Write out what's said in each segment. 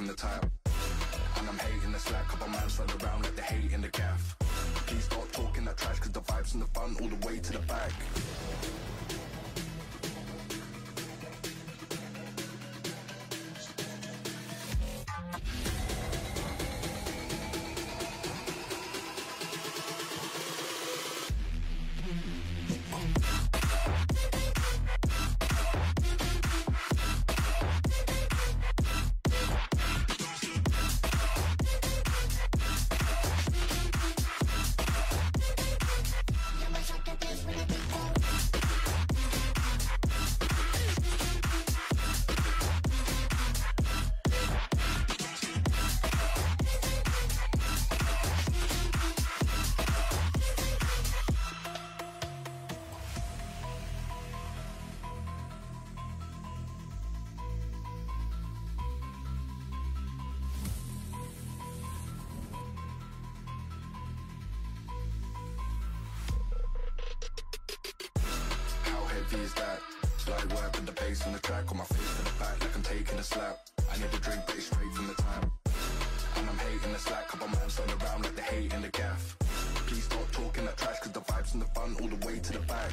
from the tap. And I'm hating the slack, couple mans run around like they hate in the gaff. Please stop talking that trash, cause the vibes in the front all the way to the back. Is that? Light work with the bass on the track, on my face to the back like I'm taking a slap. I need a drink, but it's straight from the tap. And I'm hating the slack, couple mans run around like they hate in the gaff. Please stop talking that trash, cause the vibes in the front all the way to the back.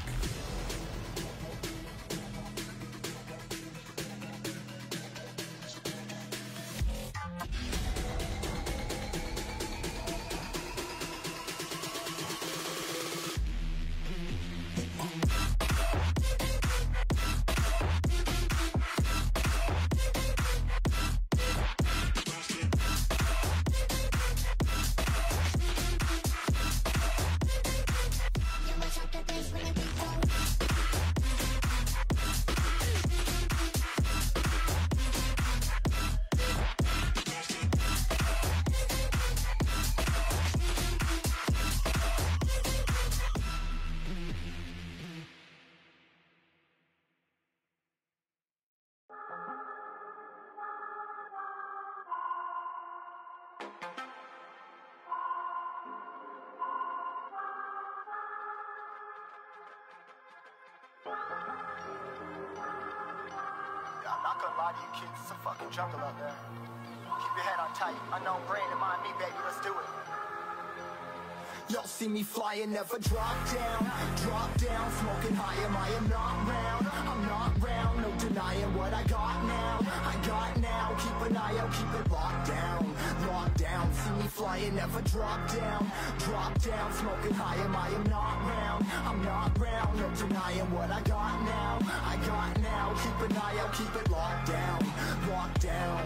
Gonna lie to you kids, it's a fucking jungle out there. Keep your head on tight, unknown brain and mind me, baby, let's do it. Y'all see me flying, never drop down, drop down, smoking high, am I am not round, I'm not round, no denying what I got now, I got now, keep an eye out, keep it locked down, locked down, see me flying, never drop down, drop down, smoking high, am I am not round, I'm not round, no denying what I got now, I got now, keep an eye out, keep it locked down, locked down,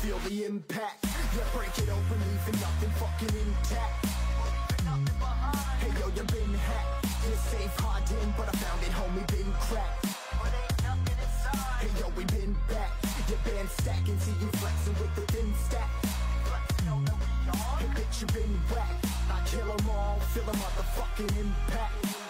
Feel the impact. Yeah, break it open, leaving nothing fucking intact. Hey yo, you been hacked. You're safe, hard in, but I found it, homie, been cracked. Hey yo, we been back. Your band stacking, see you flexing with the thin stack. Hey bitch, you been whacked. I kill 'em all, feel the motherfucking impact.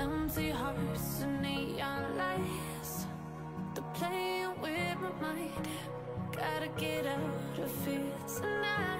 empty hearts and neon lights. They're playing with my mind. Gotta get out of here tonight.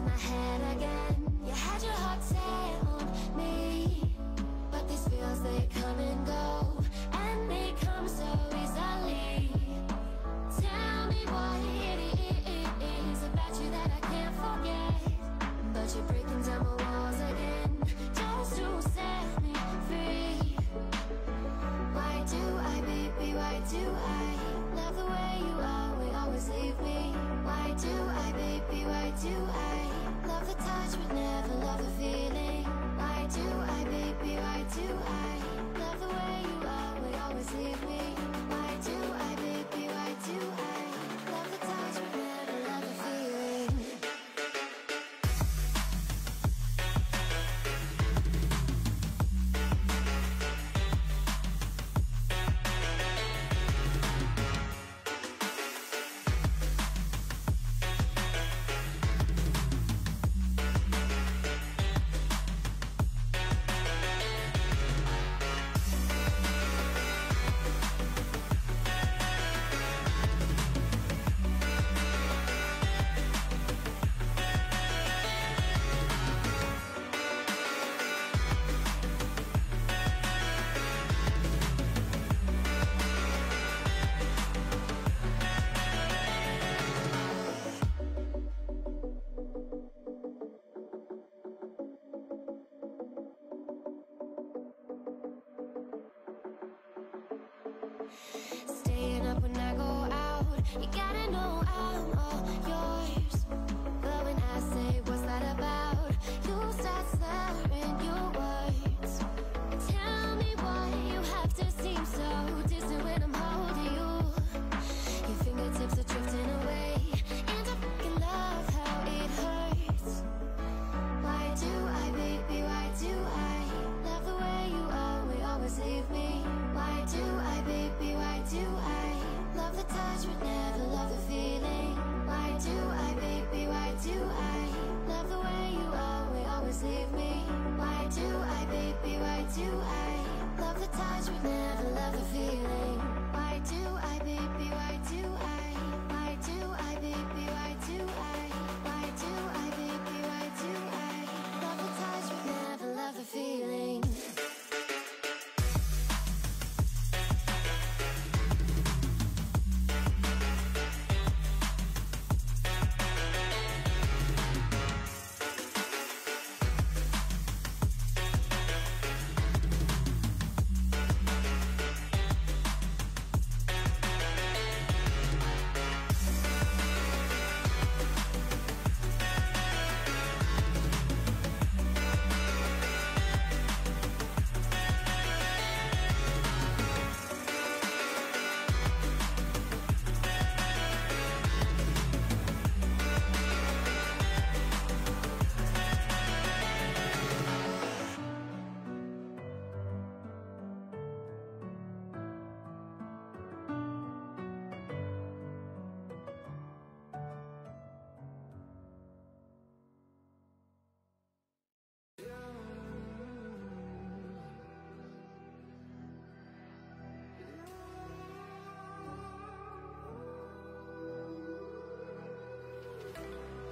in my head again. You had your heart set yours. But when I say what's that about? You start slurring your words.